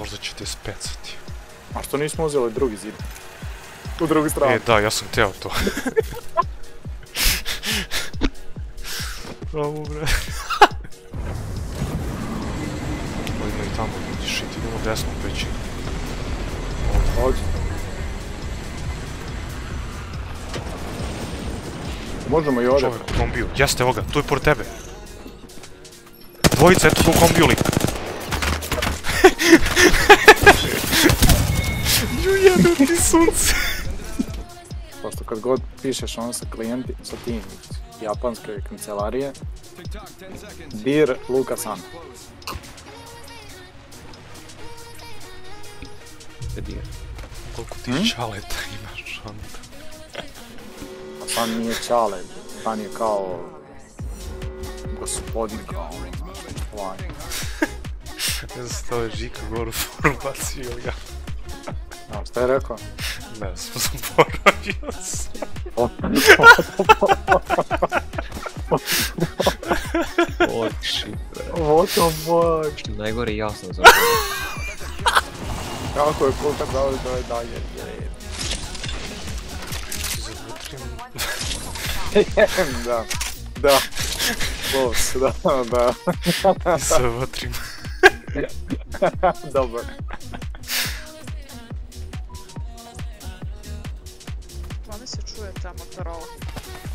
možda će te specati. A što nismo uzeli drugi zid? U drugu stranu. E, da, ja sam teo to. Bravo, bre. Ovo ima i tamo ljudi, shit, idemo desno peći. Ovdje. Možemo i ovdje. Čovjek u kombiju. Jeste, evo ga, tu je pored tebe. Dvojica, eto ga u kombiju lik. Ju jebe ti sunce. Pošto kad god pišeš ono sa klijenti, sa tim japanske kancelarije, Dir Luka San. Koliko ti Hm? čaleta imaš, ono. A San nije čale, San je kao gospodin kao ono, znaš, ovaj. Ne znam to je Žika gore u foru bacio ili ga. A, šta je rekao? Ne znam, zaboravio sam. Shit, bre. What the fuck? Najgore ja sam zapravo. Kako je kad dao da je dalje, je. Zavutrim. da, da. Boss, da, da. Zavutrim. Dobar. Čuje ta Motorola.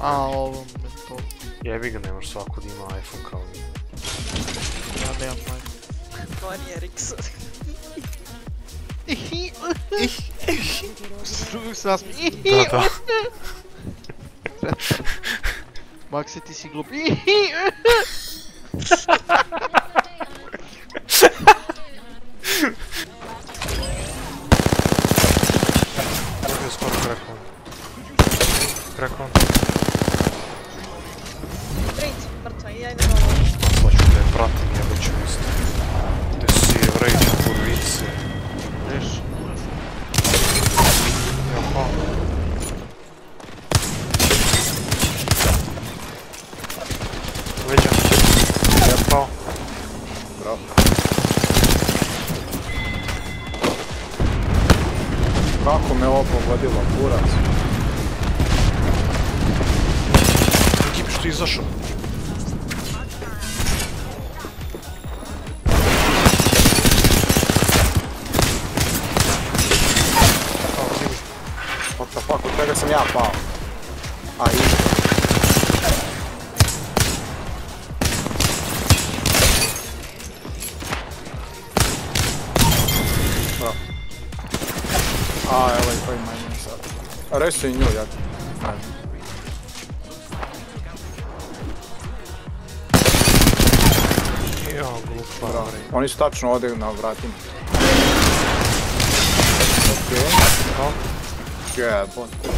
A, ovo me to... Jebi ga, nemaš svako da ima iPhone kao mi. Ja nemam pojma. Vani Ericsson. Uvijek se nasmi. Da, da. Ti si glup. si je vrejče, kurvice. Viš? Pa. Leđa. Ja pao. Bravo. Kako me ovo pogodilo, kurac? Ekip što izašao. A, i... Bravo. A, evo i koji manje sad. A reći i nju, ja. Ajde. Ja, glupa. Bravo. Oni su tačno ovdje na vratima. Okej. Jebote. Možda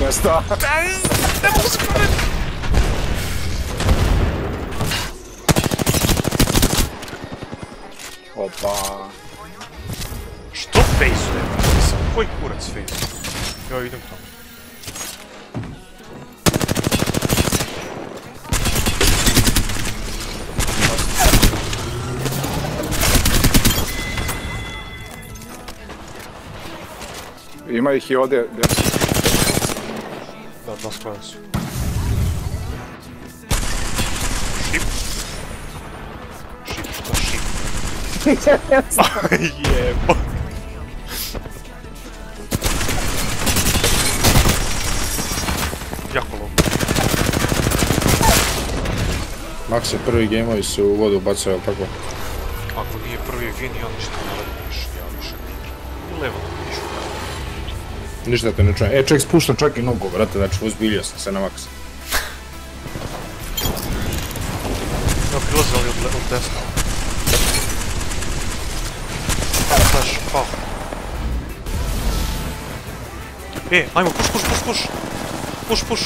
Mjesta. Opa. Što fejsuje? Sam koji kurac fejsuje? Ja idem tamo. Ima ih i ovdje. Da, dva sklada su. Šip. Šip, šta šip? Jebo. Jako low. Makse prvi gameovi su u vodu bacaju, tako? Ako nije prvi win, ja ništa ne radim više, ja više ne I pišu. Ništa te ne čujem. E, ček, spuštam čak i nogu, brate, znači uzbiljio sam se na maks. Ja prilaze ali od, desna. Flash, pao. E, ajmo, push, push, push, push. Push, push.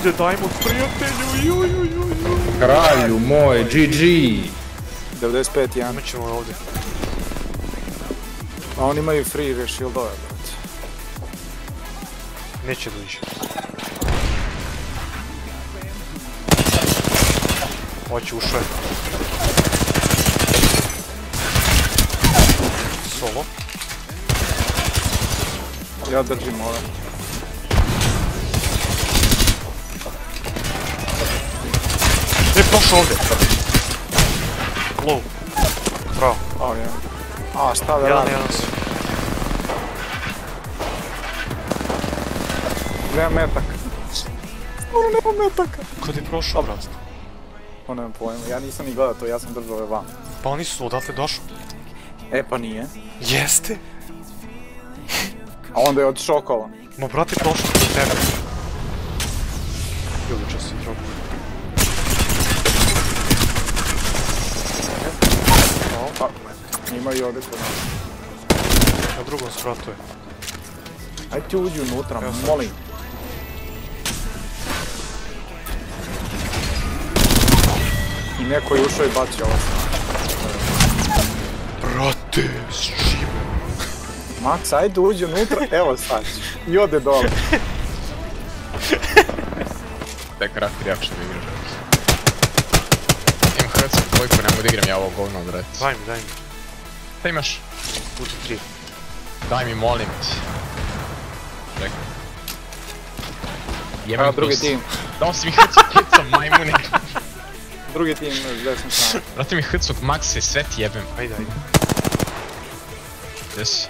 Ide diamond, prijatelju, juj, juj, juj, juj. Kralju moj, GG! 95 1. Imat ćemo ovdje. A oni imaju free shieldove, brate. Neće doći. Hoće ušao je. Solo. Ja držim ove. Ne, prošao ovdje. Low. Bravo. O, je. A, šta da radim? jedan. Nemam metak. Stvarno nemam metaka. Kad je prošao, brat? O, nemam pojma. Ja nisam ni gledao to, ja sam držao ove van. Pa oni su odatle došli. E, pa nije. Jeste? A onda je otišao okolo. Ma brate, prošao kod tebe. Ljubiča si, drogu. Pa, ima i ovdje kod nas. Na drugom spratu je. Aj ti uđi unutra, Evo molim. I neko je ušao i bacio ovo. Brate, s čim? Max, ajde uđi unutra, evo sad. I ode dole. Taj karakter jako što mi igra, brate. Imam hrvatsku dvojku, ne mogu da igram ja ovo govno, brate. Daj mi, daj mi. Šta imaš? Uti tri. Daj mi, molim ti. Čekaj. Evo Jebem drugi tim. Dao si mi hrcu kicom, majmune. Drugi tim s desne strane. Brate mi hrcu Max sve ti jebem. Ajde, ajde. Gdje si?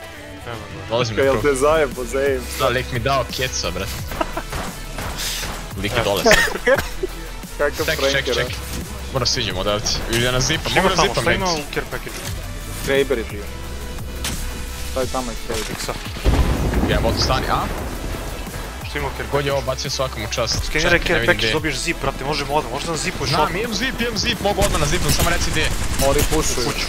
Evo. Dolazim na Jel krug. te zajebo, zajem. Da, lik mi dao keca, brate. Lik je dole sad. Kakav Čekaj, čekaj, pranker, čekaj. Moram siđemo odavde. Ili da nas zipa, mogu da zipam šta ima u care package? Kraber je bio. Taj tamo je Kraber. Fiksa. Ja vodu stani, a? Šta ima u care God je ovo bacio svakom u čast. Skeniraj je. dobiješ zip, brate, možemo odmah, možda nam zipuješ Znam, odmah. imam zip, imam zip, mogu odmah na zipu, samo reci gdje je. Oni pušuju. Kuću.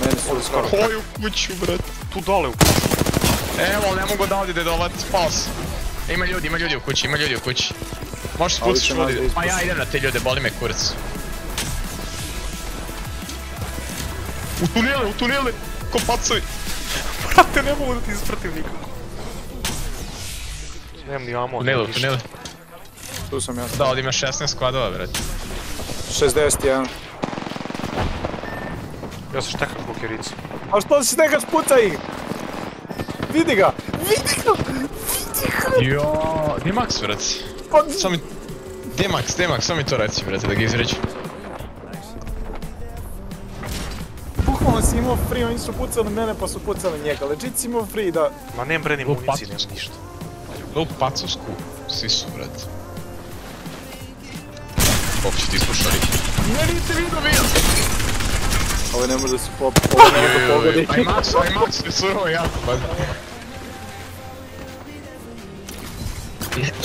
Meni su skoro. Koju kuću, brate? Tu dole u kuću. Evo, ne mogu da ovdje dedovat, spao sam. Ima ljudi, ima ljudi u kući, ima ljudi u kući. Možeš nas ljudi. da Pa ja idem na te ljude, boli me kurac. U tunele, u tunele! Ko pacovi! Brate, ne mogu da ti ispratim nikako. Nemam ni amo, Tunele, nemam u ništa. tunele. Tu sam ja. Da, ovdje ima 16 skladova, brate. 61. Ja sam štekam kukericu. A što si nekaš pucaj ih? Vidi ga! Vidi ga! Jo, gdje je Max, brate? Pa, Samo mi... Gdje je Max, gdje je Max, samo mi to reci, brate, da ga izreću. Bukvalno si imao free, oni su pucali mene pa su pucali njega. Legit si imao free da... Ma nemam bre ni Lup municije, patos. nemam ništa. To u pacovsku, svi su, brate. Koliko će ti ispušali? Ne, nisi vidio vidio! Ovo ne može da se pop... Ovo ne može da pogodi. Aj Max, aj Max, je surovo jako, pa...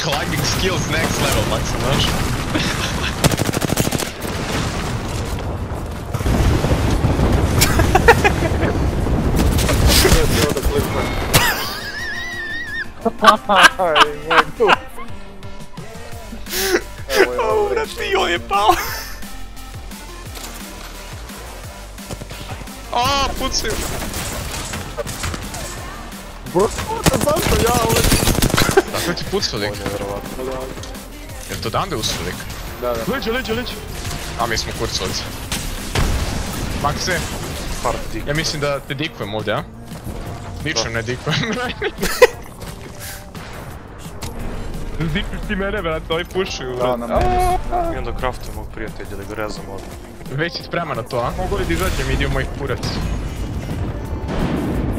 Climbing skills next level, Max, znaš? Nije bilo da kliknem. Aj, moj je ovo. Brate, on je pao. A, pucaju! Bro, zašto ja ovo... Tako ti pucao lik. Je to dande usro lik? Da, da. Leđe, leđe, leđe. A mi smo kurcovci. Makse, ja mislim da te dikujem ovdje, a? Ničem ne dikujem. Dikuš ti mene, brate, ovi pušuju, Da, na meni su. I onda craftujem mog prijatelja da ga rezam ovdje. Već si spreman na to, a? Mogu li da izađem i dio mojih kurac?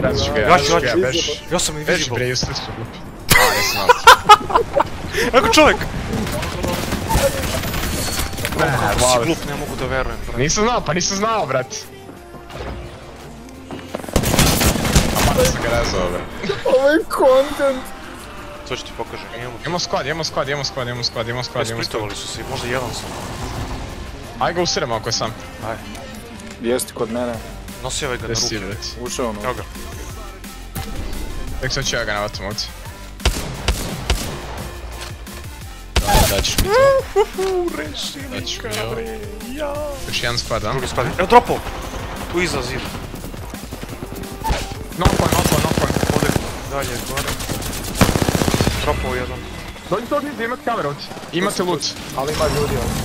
Raziš ga, ću, ja ga, beš. Ja sam Beš invisible. bre, uspred su glupi. A, jesam out. Evo čovjek! Ne, Kako si hvala. glup, ne mogu da verujem. brate. Nisam znao, pa nisam znao, brat. A sam ga rezao, bre. Ovo je content. To ću ti pokažem. Imamo Imamo squad, imamo squad, imamo squad, imamo squad, imamo squad, imamo squad. Su se, možda jedan sam. Aj ga usiremo ako je sam. Aj, Jeste kod mene. nosi ovaj ga na ruke. Ušao ono. Evo ga. Tek sad ću ja ga navatam ovdje. Da, daćeš mi to. Rešili Daćeš mi ovo. ja. Još jedan spad, a? Drugi spad. Evo dropo! Tu iza zid. Nokon, dalje gore. Dropo jedan. Dođi to nizde, imate kameru ovdje. Imate loot. Ali ima ljudi ovdje.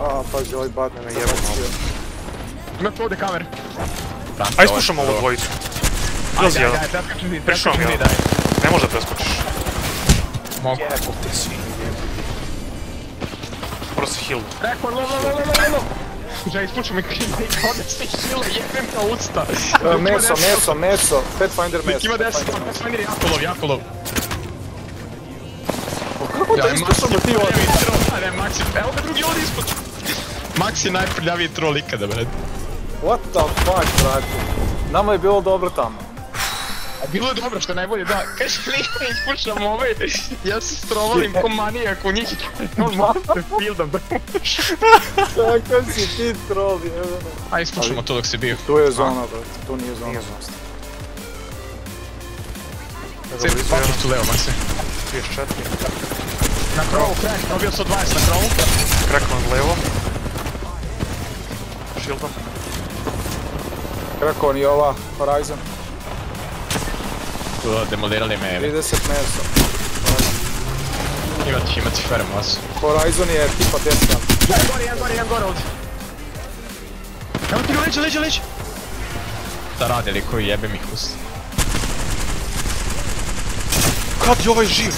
A, pazi, ovaj bat me jebam malo. Imate ovdje kamer. Aj ispušamo ovu dvojicu. Ajde, ajde, jedan. ajde, Prišao mi jedan. ajde. Ne može da preskočiš. Mogu. Jebo te svi. Prvo se heal. Rekao, lo, lo, lo, lo, lo, lo. Že, ispuču mi krivi, ovdje svi hile, jebem na usta. E, Meso, meso, meso. Pathfinder meso. Ima 10, Pathfinder. Je jako lov, jako lov. Kako te ispušamo ti ovdje? ne, Maxi, evo ga drugi ovdje ispod. Maxi je najprljaviji troll ikada, brad. What the fuck, brate? Nama je bilo dobro tamo. A bilo je dobro što je najbolje, da, kaže nije ispušam ove, ja se strovalim ko manijak u njih, on master fieldom da Kakav si ti troll, jebeno. A ispušamo to dok si bio. Tu je zona, brate. Tu nije zona. Nije zona. Evo papu jedan. tu levo, Maxi. 34. Na krovu, crack, probio 120 na krovu. Crackman levo. Shieldom. Krakon i ova Horizon. Demolirali me, 30 meso. imat će, imat će ferm vas. Horizon je tipa 10 Jedan gore, jedan gore, jedan gore ovdje. Evo ti ga leđe, leđe, leđe. Da rade li koji jebem ih ust. Kad je ovaj živ?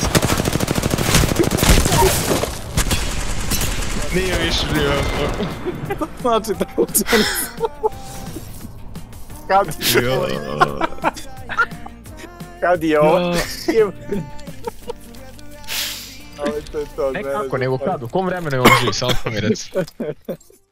Nije više bio. Znači da u zoni. Kad Kad Ali to je to. Ne kako, nego kad, u kom vremenu je on živ, samo mi reci.